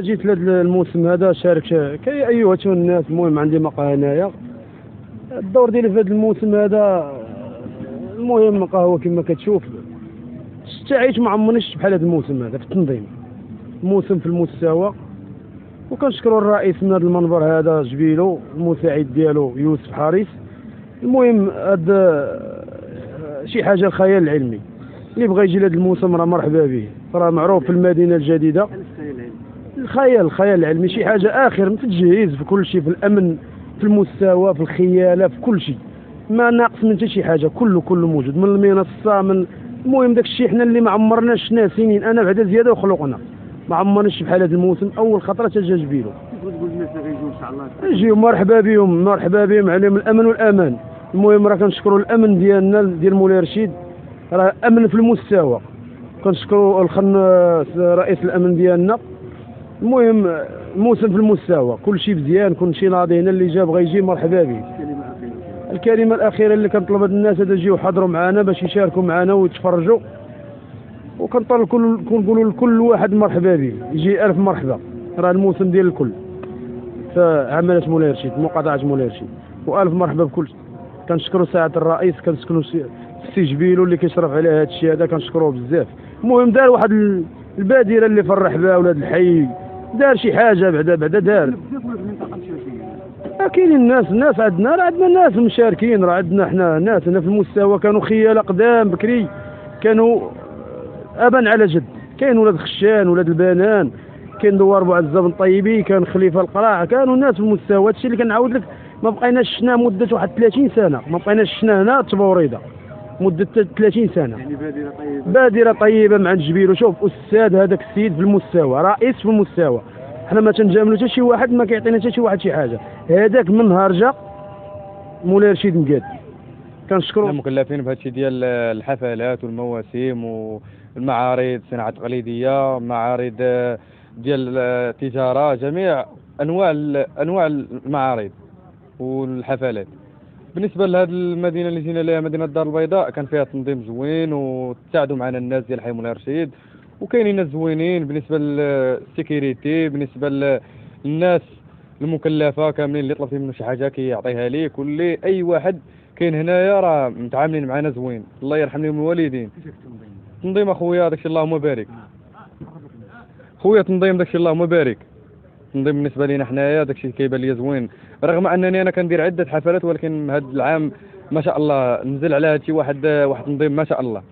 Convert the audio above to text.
جيت لهذا الموسم هذا شارك كي ايها الناس المهم عندي مقهى هنايا. الدور ديالي في هذا الموسم هذا المهم قهوة كما كتشوف. استعيت ما عمرنيش بحال هذا الموسم هذا في التنظيم. موسم في المستوى. وكنشكروا الرئيس من هذا المنبر هذا جبيلو المساعد ديالو يوسف حارس المهم هذا شي حاجة الخيال العلمي. اللي بغى يجي لهذا الموسم راه مرحبا به. راه معروف في المدينة الجديدة. الخيال الخيال العلمي شي حاجة آخر في التجهيز في كل شيء في الأمن في المستوى في الخيالة في كل شيء ما ناقص من حتى شي حاجة كله كله موجود. من المنصة من المهم داك الشيء حنا اللي ما عمرناش شفنا سنين. أنا بعدا زيادة وخلقنا. ما عمرناش بحال هذا الموسم. أول خطرة تجا جبيلو تقول الناس إن شاء الله. يجيو مرحبا بهم مرحبا بهم عليهم الأمن والأمان. المهم راه كنشكروا الأمن ديالنا ديال مولاي رشيد. راه أمن في المستوى. كنشكروا الخناس رئيس الأمن ديالنا. المهم الموسم في المستوى. كل شيء مزيان كل شيء ناضي هنا اللي جا بغى يجي مرحبا به الكلمة الأخيرة اللي كنطلب الناس هذا يجيو يحضروا معنا باش يشاركوا معنا ويتفرجوا. وكنطلب كل كنقولوا لكل واحد مرحبا به يجي ألف مرحبا. راه الموسم ديال الكل. فعملت مولاي رشيد مقاطعة مولاي رشيد. وألف مرحبا بكل. كنشكروا سعاده الرئيس كنشكروا سي سي جبيلو اللي كيشرف على هذا الشيء هذا. كنشكروه بزاف. المهم دار واحد ال- البادرة اللي فرح بها ولاد الحي. دار شي حاجة بعدا بعدا دار. آه، كاينين الناس الناس عندنا راه عندنا ناس مشاركين راه عندنا حنا ناس هنا في المستوى كانوا خيال قدام بكري كانوا أبا على جد. كاين ولاد خشان ولاد البنان كاين دوار بوعزه بن طيبي كان خليفة القراع كانوا ناس في المستوى. هادشي اللي كنعاود لك ما بقيناش شنا مدة واحد 30 سنة ما بقيناش شنا هنا تبوريده مدة 30 سنة. يعني بادرة طيبة. بادرة طيبة مع الجبيل. وشوف أستاذ هذاك السيد في المستوى رئيس في المستوى. حنا ما تنجاملو حتى شي واحد ما كيعطينا حتى شي واحد شي حاجة. هذاك من نهار جا مولاي رشيد مقاد. كنشكرو. إحنا مكلفين بهذا الشيء ديال الحفلات والمواسم والمعارض صناعة تقليدية معارض آه، ديال التجارة جميع أنواع أنواع المعارض والحفلات. بالنسبة لهذه المدينة اللي جينا لها مدينة الدار البيضاء كان فيها تنظيم زوين وتساعدوا معنا الناس ديال حي مولاي رشيد وكاينين ناس زوينين بالنسبة للسيكيوريتي بالنسبة للناس المكلفة كاملين اللي يطلب منه شي حاجة كيعطيها ليك واللي أي واحد كاين هنايا راه متعاملين معنا زوين. الله يرحم لهم الوالدين. تنظيم أخويا داكشي اللهم بارك خويا تنظيم داكشي اللهم بارك تنظيم بالنسبة لينا حنايا داكشي كيبان ليا زوين. رغم أنني أنا كندير عدة حفلات ولكن هذا العام ما شاء الله نزل على هادشي واحد واحد تنظيم ما شاء الله.